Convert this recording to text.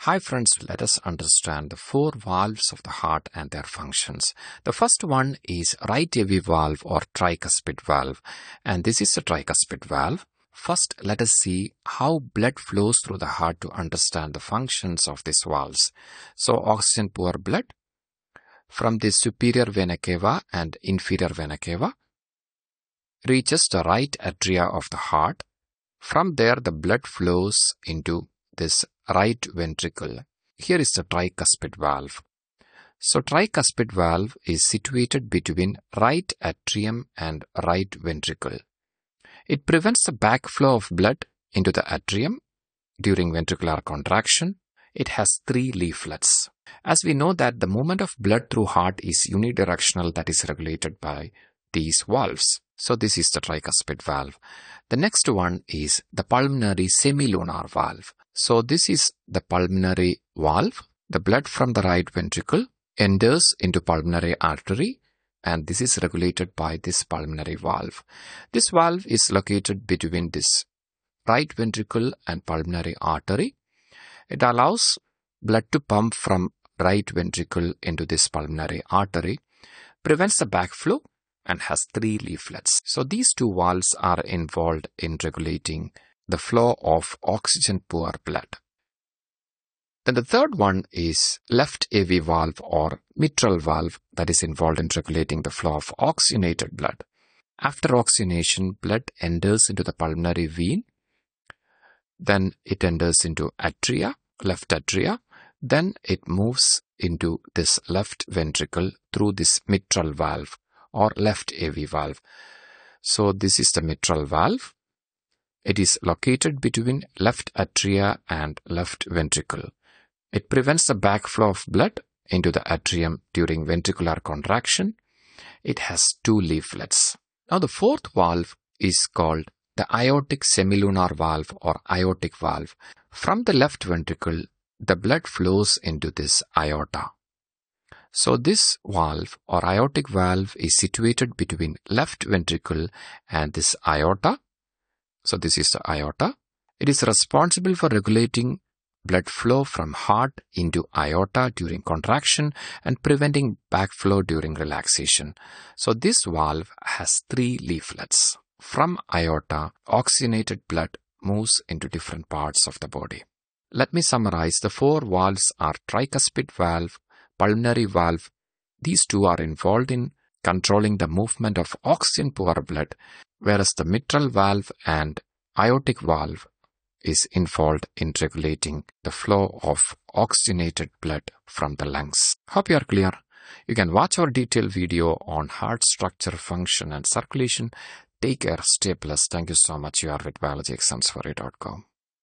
Hi friends, let us understand the four valves of the heart and their functions. The first one is right AV valve or tricuspid valve and this is a tricuspid valve. First, let us see how blood flows through the heart to understand the functions of these valves. So, oxygen poor blood from the superior vena cava and inferior vena cava reaches the right atria of the heart. From there, the blood flows into this right ventricle. Here is the tricuspid valve. So tricuspid valve is situated between right atrium and right ventricle. It prevents the backflow of blood into the atrium during ventricular contraction. It has three leaflets. As we know that the movement of blood through heart is unidirectional that is regulated by these valves. So this is the tricuspid valve. The next one is the pulmonary semilunar valve. So this is the pulmonary valve. The blood from the right ventricle enters into pulmonary artery and this is regulated by this pulmonary valve. This valve is located between this right ventricle and pulmonary artery. It allows blood to pump from right ventricle into this pulmonary artery, prevents the backflow and has three leaflets. So these two valves are involved in regulating the flow of oxygen poor blood. Then the third one is left AV valve or mitral valve that is involved in regulating the flow of oxygenated blood. After oxygenation, blood enters into the pulmonary vein. Then it enters into atria, left atria. Then it moves into this left ventricle through this mitral valve or left AV valve. So this is the mitral valve. It is located between left atria and left ventricle. It prevents the backflow of blood into the atrium during ventricular contraction. It has two leaflets. Now the fourth valve is called the aortic semilunar valve or aortic valve. From the left ventricle, the blood flows into this aorta. So this valve or aortic valve is situated between left ventricle and this aorta. So this is the aorta. It is responsible for regulating blood flow from heart into aorta during contraction and preventing backflow during relaxation. So this valve has three leaflets. From aorta, oxygenated blood moves into different parts of the body. Let me summarize. The four valves are tricuspid valve, pulmonary valve. These two are involved in controlling the movement of oxygen poor blood, whereas the mitral valve and aortic valve is involved in regulating the flow of oxygenated blood from the lungs. Hope you are clear. You can watch our detailed video on heart structure, function, and circulation. Take care, stay blessed. Thank you so much. You are with biologyexams4u.com.